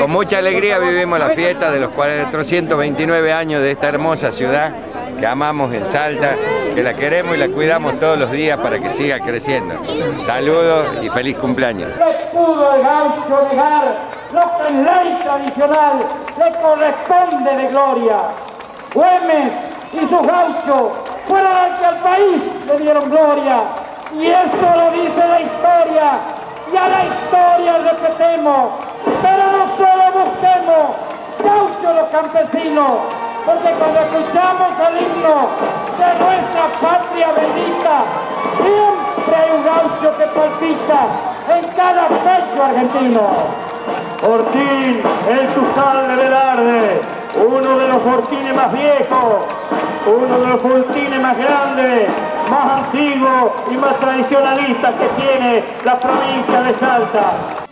con mucha alegría vivimos la fiesta de los 429 años de esta hermosa ciudad que amamos en Salta, que la queremos y la cuidamos todos los días para que siga creciendo. Saludos y feliz cumpleaños. ¿Qué pudo el gaucho negar lo que en ley tradicional le corresponde de gloria? Güemes y sus gauchos fueron al que al país le dieron gloria. Y esto lo dice la historia. Y a la historia repetemos. Pero no solo busquemos gauchos los campesinos, porque cuando escuchamos el himno de nuestra patria bendita, siempre hay un gaucho que palpita en cada pecho argentino. Fortín, el Tuzal de Velarde, uno de los fortines más viejos, uno de los fortines más grandes, más antiguos y más tradicionalistas que tiene la provincia de Salta.